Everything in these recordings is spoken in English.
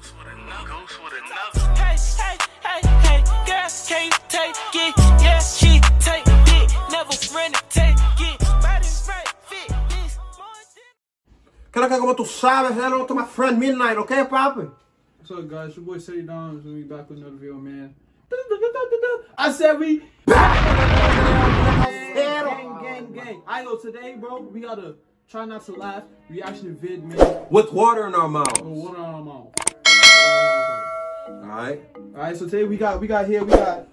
Hey, hey, hey, hey, girl, can you take it? Yeah, she take it. Never run take it. Body right, fit this. More than- Caraca, como tu sabes, hello to my friend Midnight, okay, papi? What's up, guys? Your boy Cedii Dimez, and we back with another video, man. I said we back! gang, gang, gang. I know today, bro. We gotta try not to laugh. Reaction vid, man. With water in our mouths. Put water on our mouth. Alright. All right, so today we got we got here we got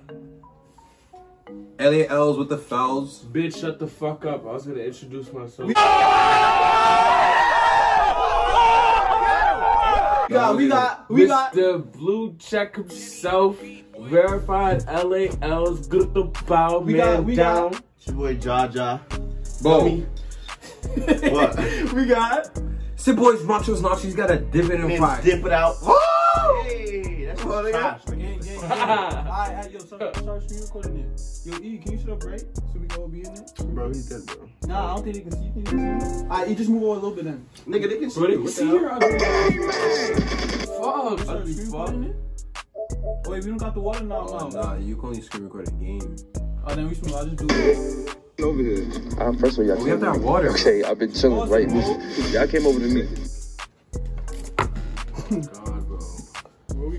Elliot L's with the fells. Bitch, shut the fuck up. I was gonna introduce myself. we got we got we got Mr. Blue Check himself, verified LAL's good to bow We man got- we down. got- It's your boy Jaja. Bo. What? we got Sit boys nachos nachos gotta dip it in Man, fire. dip it out. Hey, that's Oh, what nigga. gang gang. gang. All right, yo, start start screen recording it. Yo, E, can you shut up right so we can all be in there? Bro, he's dead, bro. Nah, I don't think they can see. You think they can see? All right, you just move over a little bit then. Nigga, they can see Bro, they you. can What see the hell? Fuck, Start ugly screen fuck. recording it. Oh wait, we don't got the water now. Oh, nah, you can only screen record a game. Oh, then we should. I'll just do it. over here. Uh, first of all, y'all We have to have water. Okay, I've been chilling right. Y'all came over to me.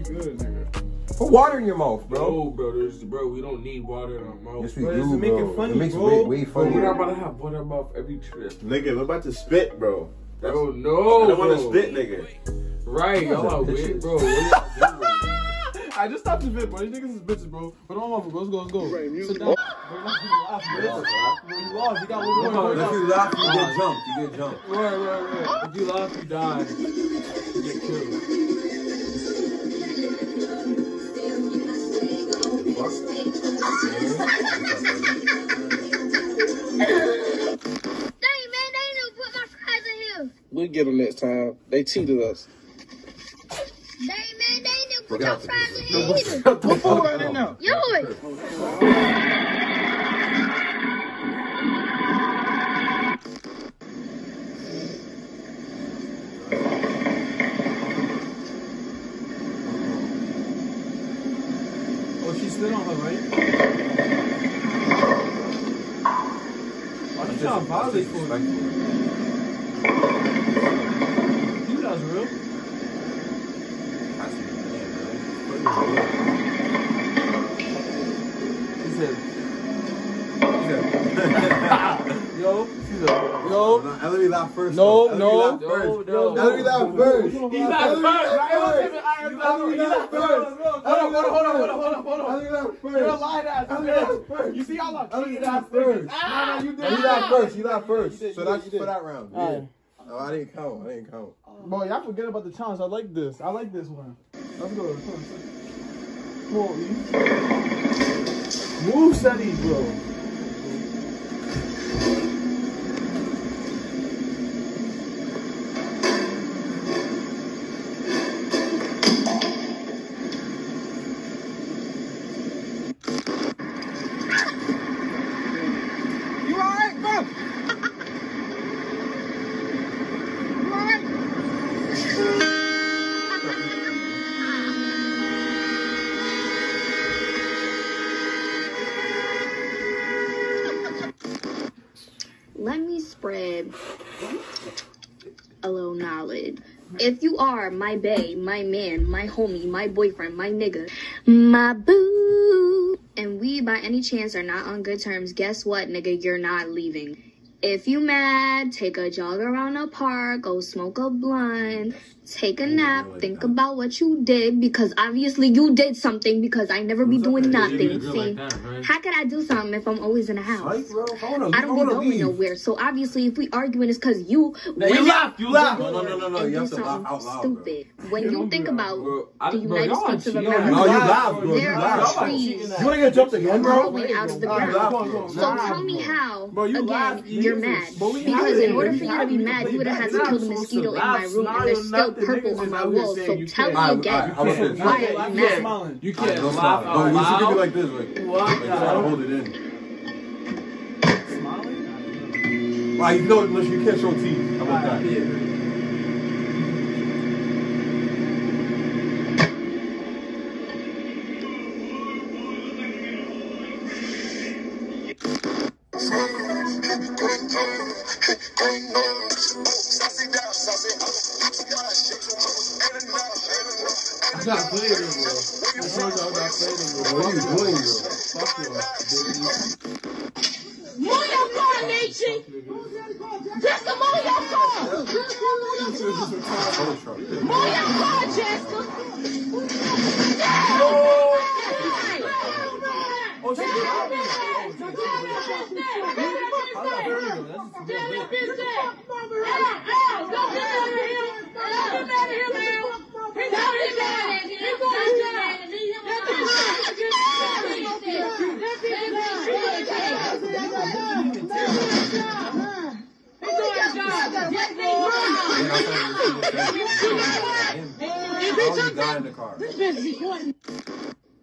God, bro. Bro, we good, nigga. Put water in your mouth, bro. Bro, bro, there's, bro, we don't need water in our mouth. Yes, we Bro, do, make it bro. funny, it makes bro. way, way Bro, we're not about to have water in our mouth every trip. Nigga, we're about to spit, bro. That's, Bro, I don't want to spit, nigga. Right, You guys y'all are are weird, bro. What y'all doing? I just stopped the vid, bro. These niggas is bitches, bro. But on my bro, let's go, let's go. Sit down. Bro, you lost, bro. Bro, you lost. You got one more. If you laugh, you get jumped. You get jumped. Right, right, right. If you laugh, you die. You get killed. We'll get them next time. They cheated us. Dang, man, they didn't put Look my fries in here either. Put food right in now. Yo, it. Oh, she slid on her, right? Why you trying to violate for? Yo. Now, let me laugh first. No, though. Let me no. laugh first. no, Let me laugh first. He Let me laugh first. Let me laugh first. Hold on, hold on, hold on, hold on, hold on, hold on. Let me laugh You're a first. lying ass. Let me laugh first. You see how I'm Let me cheating laugh ass first. niggas? Ah, you did. You laugh first. You laugh first. You did, So you did, that's you did. for that round. Yeah. Alright. No, I didn't count. I didn't count. Boy, y'all forget about the challenge. I like this. I like this one. Let's go. Come on. Come on. Move steady, bro. Let me spread a little knowledge. If you are my bae, my man, my homie, my boyfriend, my nigga, my boo, and we by any chance are not on good terms, guess what, nigga? You're not leaving. If you mad, take a jog around the park, go smoke a blunt, take a oh, nap, think about what you did because obviously you did something because I never be doing nothing. See, how could I do something if I'm always in the house? Like, bro, I I don't be going leave. nowhere. So obviously, if we arguing, it's because you went you laugh. laughed, you laughed. No, no, no, no, no. and You do have to laugh out loud, stupid. When you think about I- the United y'all States of. America, No, you laugh, bro. You there are laugh. trees You wanna get jumped again, bro? growing out of the Alright, ground. laugh. So tell me how, Bro, you again, laugh, you're mad. Because in order for you to be mad, you would have had to kill the mosquito in my room, and there's still purple on my out here wall. So tell me again, alright, how about why Laugh, are you mad? smiling. You can't don't laugh stop. out No, you should loud. do it like this, like, like you gotta hold it in. Smiling? Like, you know, unless you can't show teeth. How about that? I'm not playing it, bro. I told you I'm not playing. What are you doing, bro? Fuck you, Move your car, Nietzsche. Jessica, move your car. Move your car, Jessica. Oh, she's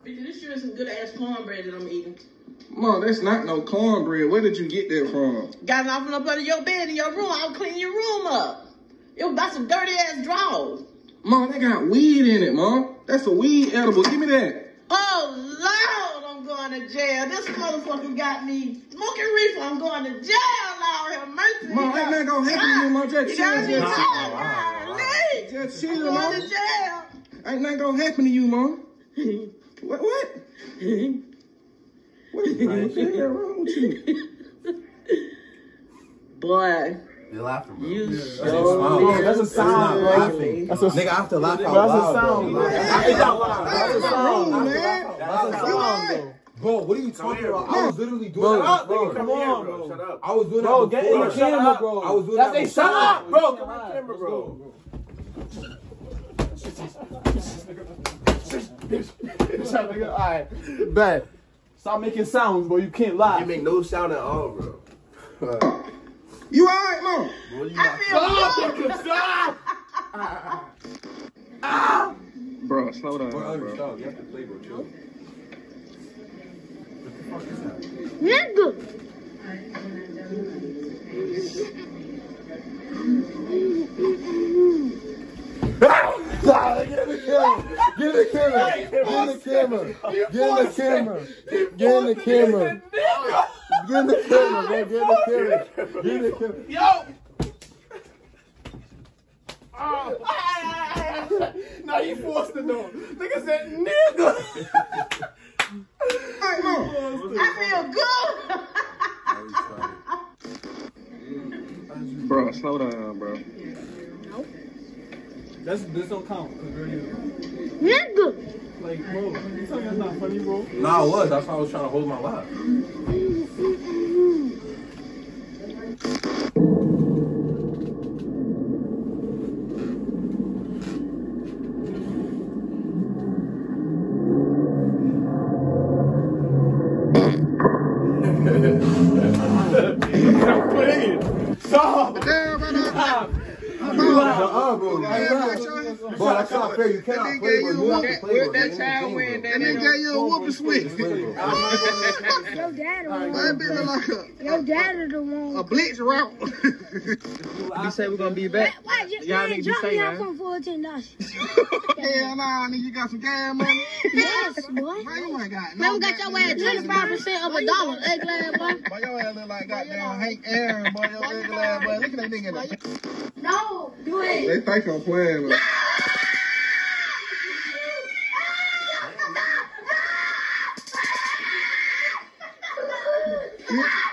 This sure is some good ass cornbread that I'm eating. Mom, that's not no cornbread. Where did you get that from? Got it off up under your bed in your room. I'll clean your room up. It was about some dirty ass drawers. Mom, they got weed in it, Mom. That's a weed edible. Give me that. Oh Lord, I'm going to jail. This motherfucker got me smoking reefer. I'm going to jail. Lord have mercy. Mom, ain't nothing gonna happen to you, Mom. Just You got me chill, jail. just- Golly. Just I'm chill, going Mom. to jail. Ain't nothing gonna happen to you, Mom. What? What? What the hell wrong with you? Boy, You're laughing, bro. you Bro, that's a sound, bro. laughing. That's a Nigga, I have to laugh out That's a loud, sound, bro. bro. That's a sound. That's a sound, man. That's a sound, bro. Bro, what are you talking about? I was literally doing Bro, that. bro, Bro, come on, bro. bro. Shut up. I was doing Bro, that get in the camera, bro. I was doing That's that a before. shut up, bro. Come Come on, on, camera, bro. Alright, bet. Stop making sounds, bro. You can't lie. You make no sound at all, bro. You alright, Mom? What you ah! Bro, slow down, Bro, bro. stop. You have to play, bro. Chill. What the fuck is that? Nigga. Ah! Get in the camera. Get in the camera. Get in the camera. Get in the camera. Get in the camera, bro. Get in the camera. Get in the camera. Yo! Ah. now you forced the door. Nigga said, nigga. I feel good. Bro, slow down, bro. That's, this don't count. Cause we're here. Like, bro, you tell me that's not funny, bro. Nah, I was. That's why I was trying to hold my laugh. Stop. Uh, bro. Bro, that's not fair. You cannot play, bro. You have to play, bro. That child win, that nigga gave you a whooping switch. Your dad That bitch look like a, Your dad is the one. a blitz route. You say we're gonna be back. Why you Y'all man, niggas drop say me off that. on fourteen dollars? Hell nah, nigga, you got some gas money? Yes, boy. Man, you ain't got no Man, we got your ass twenty five percent of a dollar. Hey, glad boy. Boy, your ass look like goddamn Hank Aaron, boy. Your ugly ass, boy. Look at that nigga. No, do it. They think I'm playing. Like.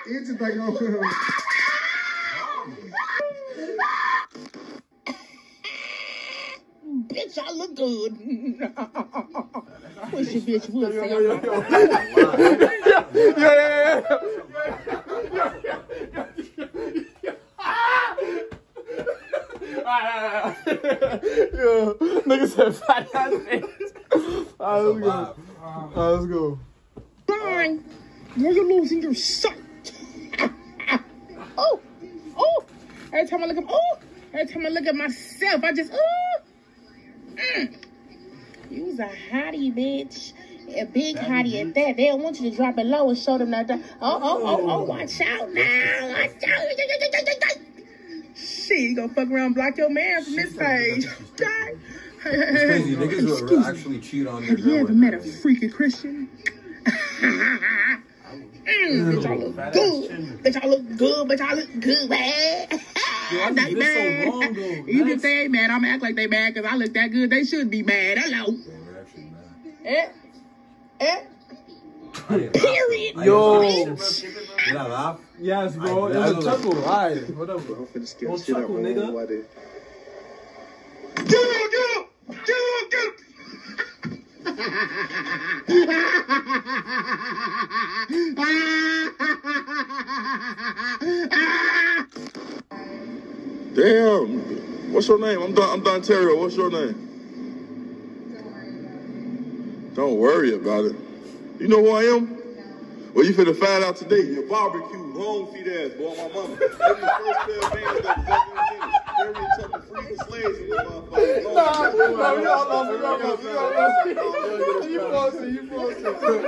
It's just like I'm Bitch, I look good. Push your bitch would say Yo, I'm yo, not. Yeah, yeah, yeah. Yo, nigga said fat ass bitch. Alright, let's go. Alright, let's go. Fine. You're losing your sight. Oh, oh. Every time I look at, oh, every time I look at myself, I just, oh. Mm. You was a hottie, bitch. A big hottie at that. They don't want you to drop it low and show them that. Oh, oh, oh, oh, watch out now. Watch out. Shit, you gonna fuck around and block your man from this page. Die. Crazy niggas will actually cheat on their Have you ever met a freaky Christian? mm, bitch, I look good. Bitch, I look good. Bitch, I look good, man. I they just been mad. so long, though. Even if Nice. they ain't mad, I'ma act like they mad because I look that good. They should be mad. Hello. Eh? Eh? Period. Yo. Did I laugh? Yes, bro. I- It I was a know. chuckle. Alright, whatever. I'm finna scare Don't the shit out chuckle, of my nigga. mom while they- Damn. What's your name? I'm Don. I'm Dontario. What's your name? Don't worry about it. You know who I am? Well, you finna find out today. Your barbecue, home feed ass, boy, my mama. That's the first of bands that was ever invented. Harriet Tubman free for slaves in this motherfucker. Nah, nah, we all lost it, we all lost it, we all lost it. You froze it, you froze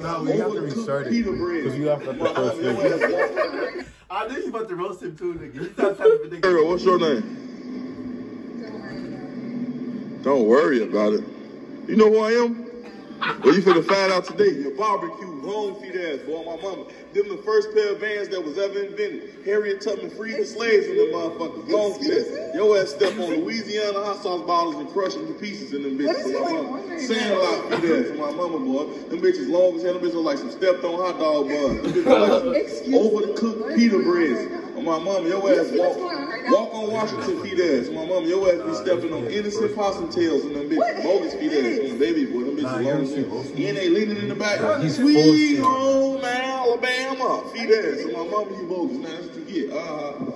No, we have to restart it. Because you have to first thing. I knew you about to roast him too, nigga. Ariel, what's your name? Don't worry about it. You know who I am? Well, you finna find out today. Your barbecue, home feed ass, boy, my mama. Them the first pair of vans that was ever invented. Harriet Tubman freed the slaves in the motherfuckers. Long feed ass. Your ass step on Louisiana hot sauce bottles and crush them to pieces in them bitches. For my mama. Sandlot feed ass for my mama, boy. Them bitches long as hell. Them bitches look like some stepped on hot dog buns. Them bitches like some overcooked pita breads. On my mama, your ass walk, walk on Washington feet ass. My mama, your ass be stepping on innocent possum tails and them bitches. Bogus feet ass. On baby boy, them bitches long as hell. And they leaning in the back. Sweet home Alabama. Feet ass. On my mama, you bogus. Now that's what you get. Uh-huh.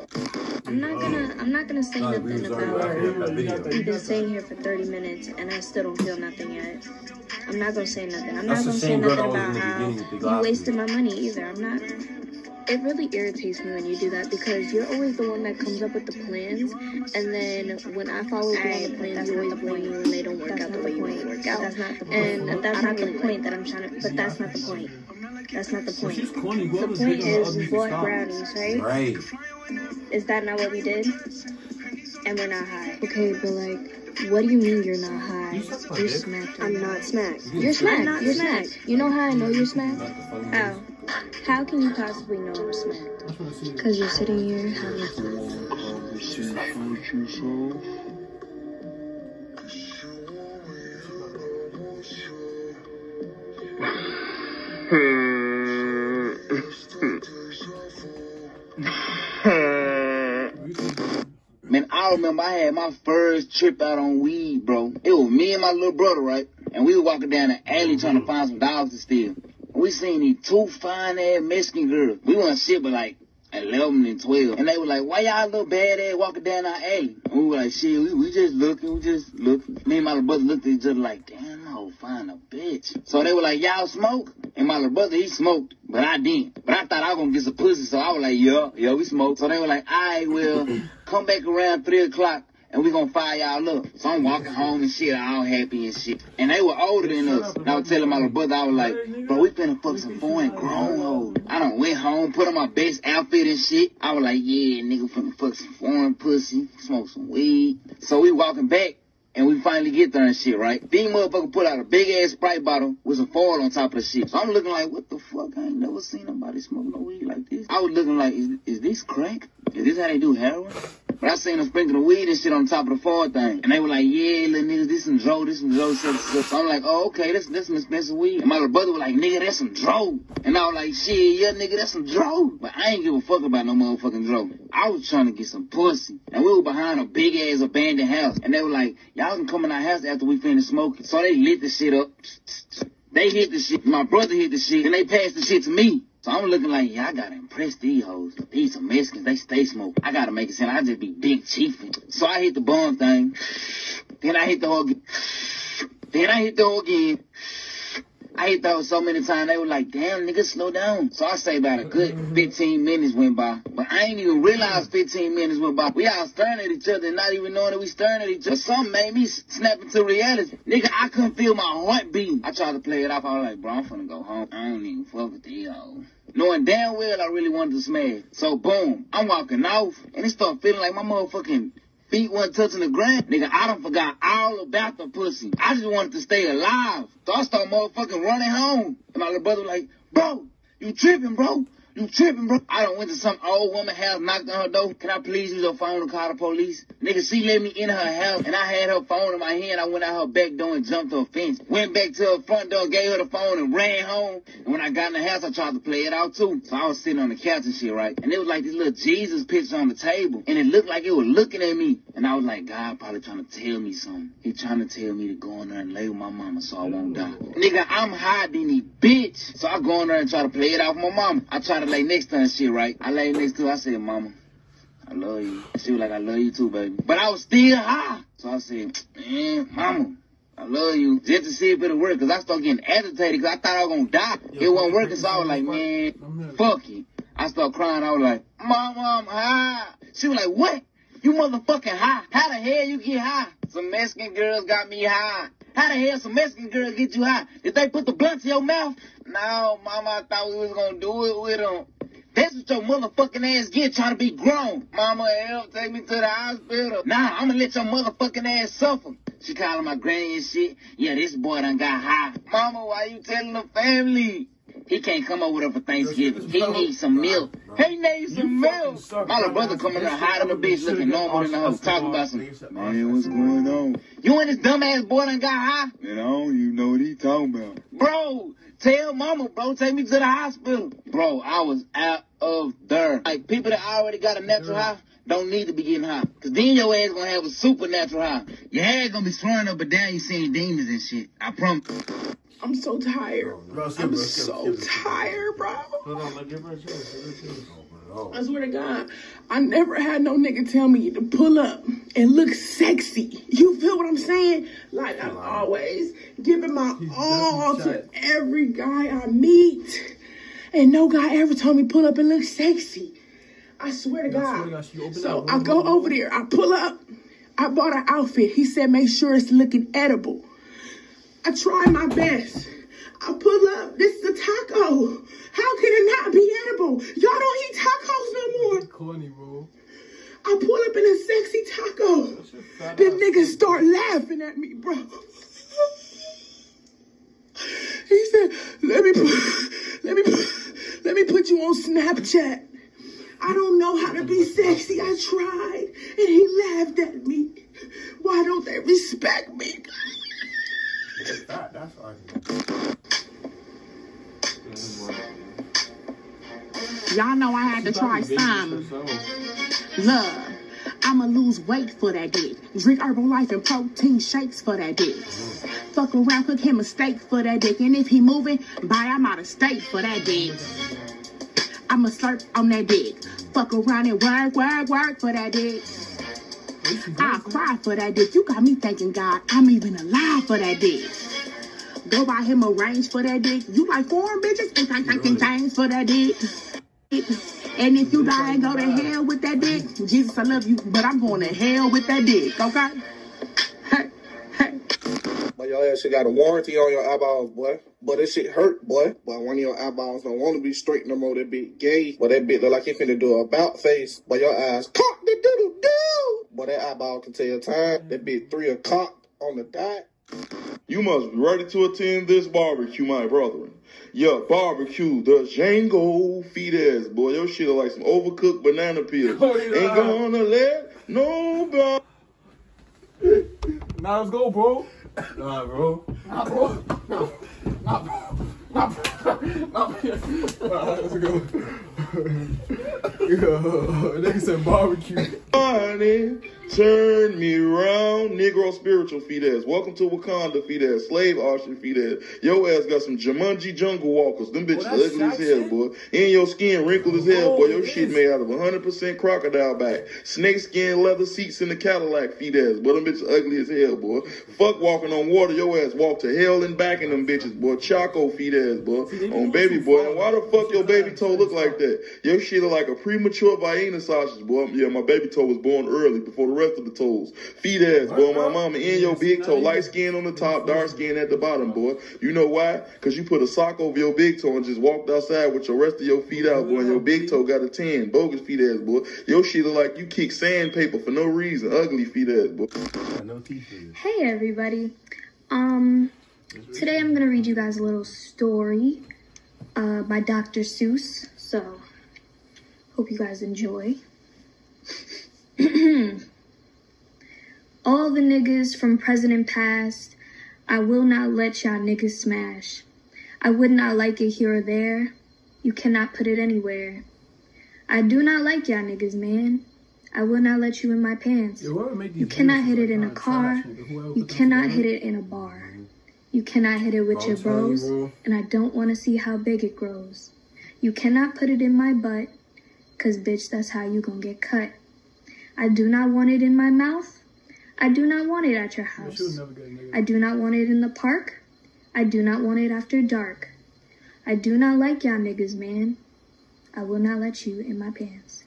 I'm not gonna I'm not gonna say nothing about we've been staying here for 30 minutes and I still don't feel nothing yet. I'm not gonna say nothing. I'm That's not gonna say nothing that was in about the how beginning with the you glasses. wasted my money either. I'm not it really irritates me when you do that because you're always the one that comes up with the plans and then when I follow through on the plans you always blame me when they don't work out the way you want to work out. That's not the point. And that's not the point that I'm trying to but that's not the point. That's not the point. She's corny. The point making her is ugly we bought brownies, right? Right. Is that not what we did? And we're not high. Okay, but like, what do you mean you're not high? You you're smacked. I'm not smacked. You're smacked. You're smacked. You know how I know you're smacked? How? How can you possibly know I'm smacked? Because you're sitting here having fun. Man, I remember I had my first trip out on weed, bro. It was me and my little brother, right? And we were walking down the alley trying to find some dogs to steal. We seen these two fine ass Mexican girls. We wasn't shit but like 11 and 12. And they were like, why y'all little bad ass walking down our alley? And we were like, shit, we, we just looking, we just looking. Me and my little brother looked at each other like, damn, no, find a bitch. So they were like, y'all smoke? And my little brother, he smoked, but I didn't. But I thought I was gonna get some pussy, so I was like, yeah, yeah, we smoke. So they were like, I will come back around 3 o'clock and we gonna fire y'all up. So I'm walking home and shit, all happy and shit. And they were older than us. And I was telling my little brother, I was like, bro, we finna fuck some foreign grown hoes. I done went home, put on my best outfit and shit. I was like, yeah, nigga, finna fuck some foreign pussy, smoke some weed. So we walking back. And we finally get there and shit, right? These motherfucker put out a big ass Sprite bottle with some foil on top of the shit. So I'm looking like, what the fuck? I ain't never seen nobody smoking no weed like this. I was looking like, is, is this crack? Is this how they do heroin? But I seen them sprinkle the weed and shit on top of the foil thing. And they were like, yeah, little niggas, this some dro, this some dro, and such. So I'm like, oh, okay, that's, that's some expensive weed. And my little brother was like, nigga, that's some dro. And I was like, shit, yeah, nigga, that's some dro. But I ain't give a fuck about no motherfucking dro. I was trying to get some pussy. And we were behind a big ass abandoned house. And they were like, y'all can come in our house after we finish smoking. So they lit the shit up. They hit the shit. My brother hit the shit. And they passed the shit to me. So I'm looking like, yeah, I gotta impress these hoes. These some Mexicans, they stay smoking. I gotta make it sound I just be big chiefing. So I hit the bum thing. Then I hit the again. Then I hit the hoe again. I hit the hoe so many times, they were like, damn, nigga, slow down. So I say about a good 15 minutes went by. But I ain't even realize 15 minutes went by. We all staring at each other not even knowing that we staring at each other. Something made me snap into reality. Nigga, I couldn't feel my heart beating. I tried to play it off. I was like, bro, I'm finna go home. I don't even fuck with these hoes. Knowing damn well I really wanted to smash. So boom, I'm walking off and it started feeling like my motherfucking feet wasn't touching the ground. Nigga, I done forgot all about the pussy. I just wanted to stay alive. So I started motherfucking running home. And my little brother was like, bro, you tripping, bro. You tripping, bro. I done went to some old woman house, knocked on her door. Can I please use her phone to call the police? Nigga, she let me in her house, and I had her phone in my hand. I went out her back door and jumped her fence. Went back to her front door, gave her the phone, and ran home. And when I got in the house, I tried to play it out too. So I was sitting on the couch and shit, right? And it was like this little Jesus picture on the table, and it looked like it was looking at me. And I was like, God probably trying to tell me something. He trying to tell me to go in there and lay with my mama so I won't die. Nigga, I'm hiding the bitch. So I go in there and try to play it out with my mama. I try to lay next to her and shit, right? I lay next to her. I said, Mama, I love you. She was like, I love you too, baby. But I was still high. So I said, man, Mama, I love you. Just to see if it'll work. Because I started getting agitated because I thought I was going to die. It wasn't working. So I was like, man, fuck it. I started crying. I was like, Mama, I'm high. She was like, what? You motherfucking high. How the hell you get high? Some Mexican girls got me high. How the hell some Mexican girls get you high? Did they put the blunt in your mouth? No, mama, I thought we was gonna do it with them. That's what your motherfucking ass get trying to be grown. Mama, help, take me to the hospital. Nah, I'm gonna let your motherfucking ass suffer. She calling my granny and shit. Yeah, this boy done got high. Mama, why you telling the family? He can't come over there for Thanksgiving. He needs some milk. He needs some milk. My little brother coming there hiding the bitch looking normal in the house talking about some, man, what's going on? You and this dumbass boy done got high? Man, I don't even know what he talking about. Bro, tell mama, bro, take me to the hospital. Bro, I was out of there. Like, people that already got a natural high, don't need to be getting high. Cause then your ass gonna have a supernatural high. Your head gonna be swirling up and down, you seeing demons and shit. I promise. I'm so tired. Bro, I'm so tired, bro. Hold on, like, give her a chance. Give her a chance. I swear to God, I never had no nigga tell me to pull up and look sexy. You feel what I'm saying? Like I'm always giving my all to every guy I meet. And no guy ever told me pull up and look sexy. I swear to God. So I go over there, I pull up, I bought an outfit. He said make sure it's looking edible. I try my best. I pull up, this is a taco. How can it not be edible? Y'all don't eat tacos no more. Corny, bro. I pull up in a sexy taco. The niggas start laughing at me, bro. He said, let me put, let me put, let me put you on Snapchat. I don't know how to be sexy. I tried. And he laughed at me. Why don't they respect me? That, that's ugly. Y'all know I had to try some. Love. I'ma lose weight for that dick. Drink Herbalife and protein shakes for that dick. Fuck around, cook him a steak for that dick. And if he moving, buy I'm out of state for that dick. I'ma slurp on that dick. Fuck around and work, work, work for that dick. I cry for that dick. You got me thanking God, I'm even alive for that dick. Go buy him a range for that dick. You like foreign bitches? Think, think, think, things for that dick. And if you die and go to hell with that dick, Jesus, I love you, but I'm going to hell with that dick, okay? Your ass shit got a warranty on your eyeballs, boy. But this shit hurt, boy. But one of your eyeballs don't want to be straight no more. That bit gay. But that bit look like he finna do a about face. But your eyes cock the doodle doo. But that eyeball can tell your time. That bit three o'clock on the dot. You must be ready to attend this barbecue, my brethren. Yeah, barbecue, the Django feet ass, boy. Your shit look like some overcooked banana peels. Oh, Ain't gonna let nobody. now let's go, bro. Nah, bro. Nah, bro. Nah, nah, bro. Nah, bro. Nah, bro. Nah, let's go. Yo, nigga said barbecue. Money, turn me around, Negro spiritual feet ass. Welcome to Wakanda feet ass, slave auction feet ass. Your ass got some Jumanji jungle walkers. Them bitches that's ugly as hell, boy. And your skin wrinkled as hell, boy. Your shit made out of 100% crocodile back. Snake skin leather seats in the Cadillac feet ass. Boy, them bitches ugly as hell, boy. Fuck walking on water. Your ass walk to hell and back in them bitches, boy. Choco feet ass, boy. On baby boy. And why the fuck your baby toe look like that? Your shit look like a premature Vienna sausage, boy. Yeah, my baby toe was born early before the rest of the toes. Feet ass, boy. My mama and your big toe. Light skin on the top, dark skin at the bottom, boy. You know why? Cause you put a sock over your big toe and just walked outside with your rest of your feet out, boy. And your big toe got a tan. Bogus feet ass, boy. Your shit look like you kick sandpaper for no reason. Ugly feet ass, boy. Hey everybody. Um today I'm gonna read you guys a little story. uh, by Dr. Seuss. So, hope you guys enjoy. All the niggas from present and past, I will not let y'all niggas smash. I would not like it here or there. You cannot put it anywhere. I do not like y'all niggas, man. I will not let you in my pants. You cannot hit it in a car. You cannot hit it in a bar. You cannot hit it with your bros, and I don't want to see how big it grows. You cannot put it in my butt, cause bitch, that's how you gonna get cut. I do not want it in my mouth. I do not want it at your house. I do not want it in the park. I do not want it after dark. I do not like y'all niggas, man. I will not let you in my pants.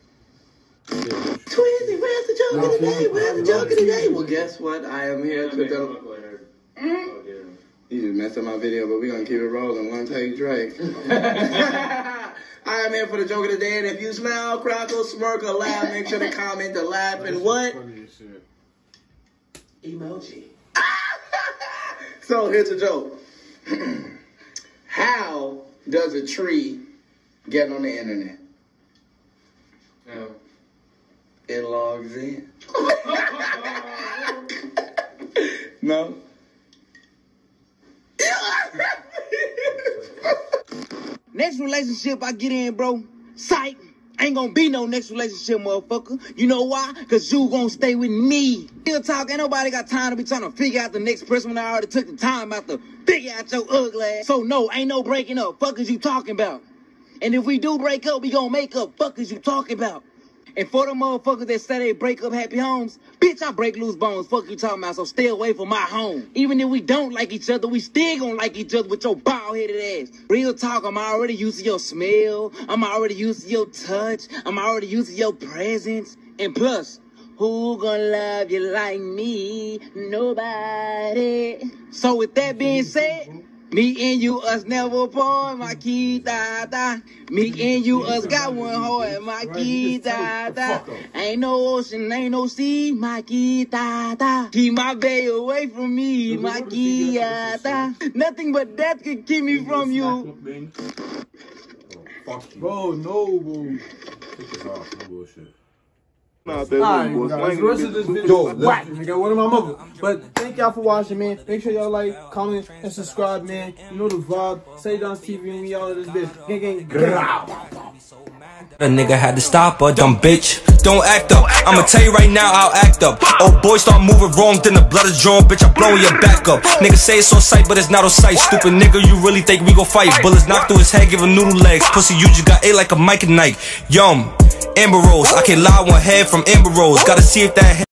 Twizzy, where's the joke of the day? Where's the joke of the day? Well, guess what? I am here to tell. Eh? You just messed up my video, but we're gonna keep it rolling. One take Drake. I am here for the joke of the day, and if you smile, crackle, smirk, or laugh, make sure to comment the laugh and what? Emoji. so here's a joke. How does a tree get on the internet? It logs in. no? Next relationship I get in, bro, sight. Ain't gonna be no next relationship, motherfucker. You know why? Cause you gonna stay with me. Real talk, ain't nobody got time to be trying to figure out the next person when I already took the time out to figure out your ugly ass. So no, ain't no breaking up. Fuck is you talking about? And if we do break up, we gonna make up. Fuck is you talking about? And for the motherfuckers that say they break up happy homes, bitch, I break loose bones. Fuck you talking about, so stay away from my home. Even if we don't like each other, we still gonna like each other with your bald headed ass. Real talk, I'm already used to your smell. I'm already used to your touch. I'm already used to your presence. And plus, who gonna love you like me? Nobody. So with that being said, me and you, us never part, my key da da. Me and you, us got one heart, my key da da. Ain't no ocean, ain't no sea, my key da da. Keep my bay away from me, my key da da. Nothing but death can keep me from you. Bro, no, bro. Nah, guys, the rest of this video is whack, nigga. What am I mother? But thank y'all for watching, man. Make sure y'all like, comment, and subscribe, man. You know the vibe. Say Don's TV and we all of this bitch. Gang, gang, A nigga had to stop her, dumb bitch. Don't act up. I'ma tell you right now, I'll act up. Oh, boy, start moving wrong, then the blood is drawn, bitch. I'm blowing your back up. Nigga say it's on sight, but it's not on sight. Stupid nigga, you really think we gon' fight? Bullets knock through his head, give him noodle legs. Pussy, you just got ate like a Mike and Ike. Yum. Amber Rose, I can't lie one head from Amber Rose. Gotta see if that.